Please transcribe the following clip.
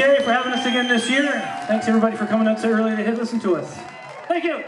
Jerry for having us again this year. Thanks everybody for coming out so early to hit listen to us. Thank you.